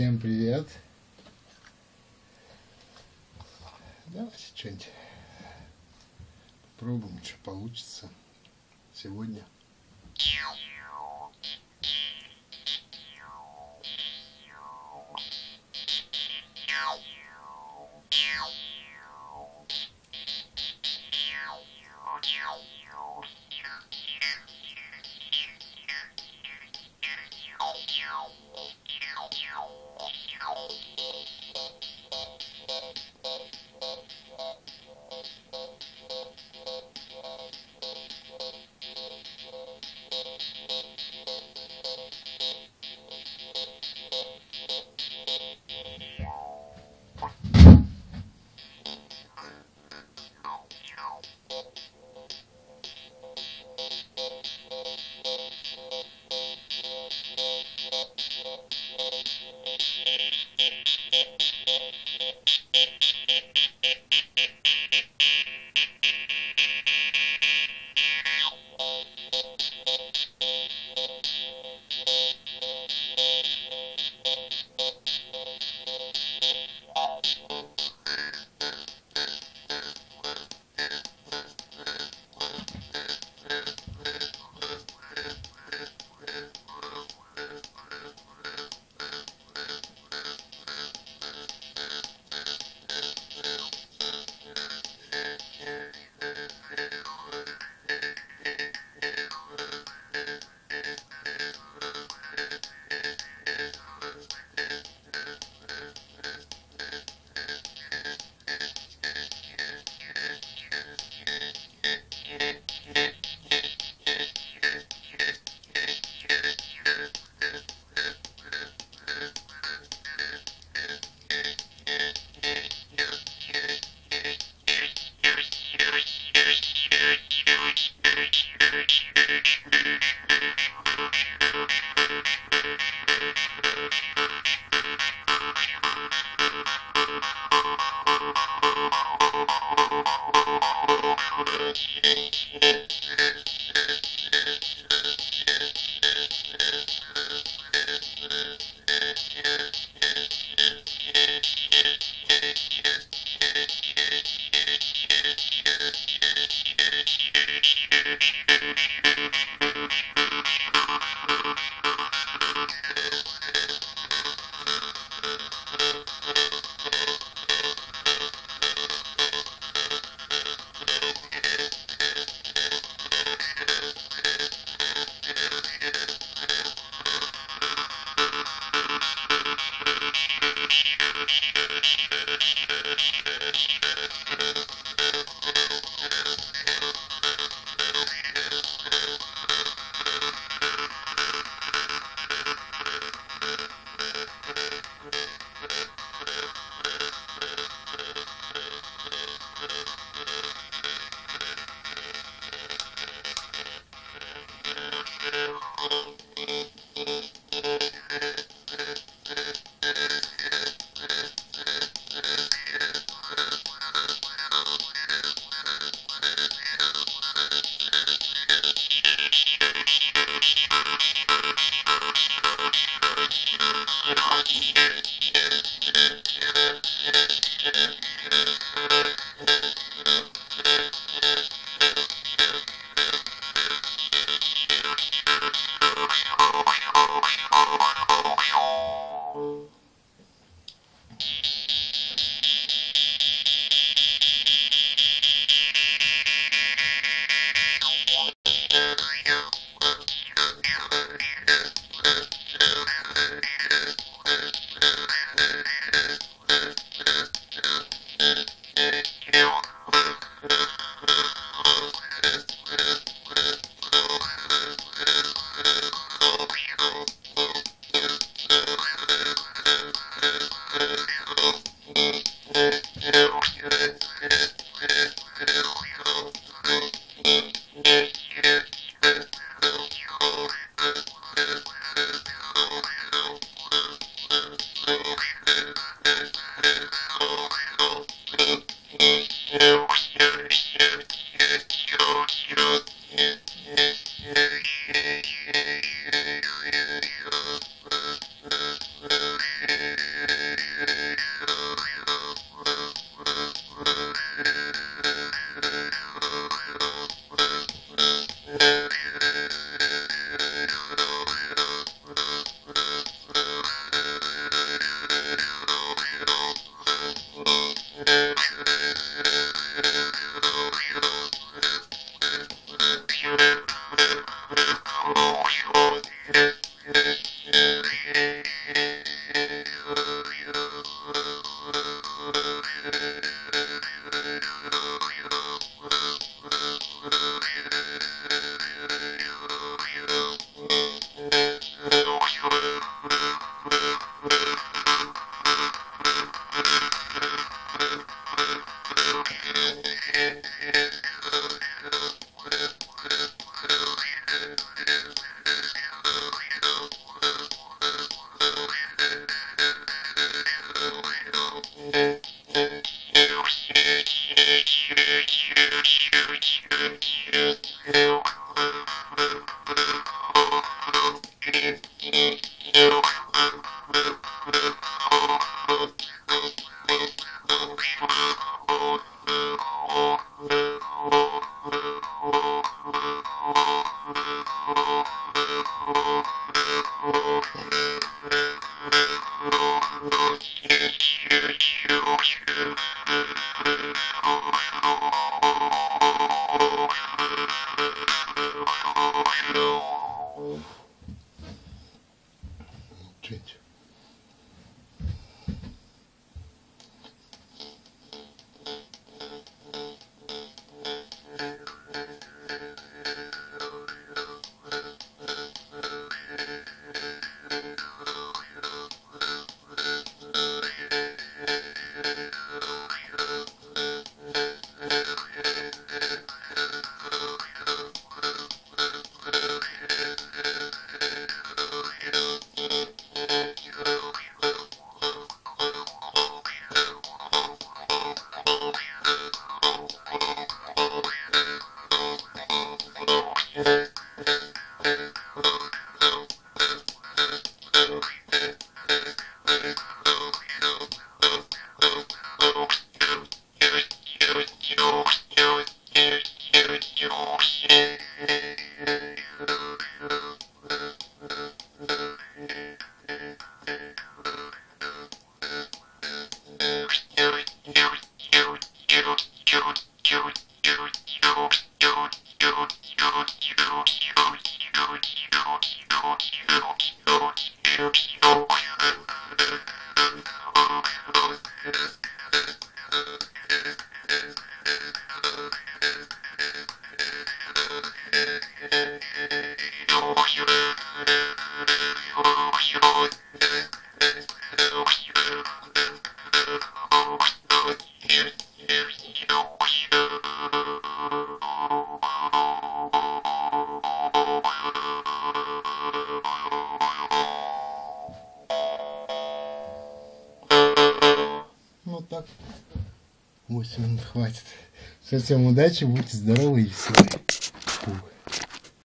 Всем привет. Давайте что-нибудь попробуем, что получится сегодня. Thank you. you. Oh, 3599959よしよしよしよしよし。Так. 8 минут хватит. Всем удачи, будьте здоровы и веселы.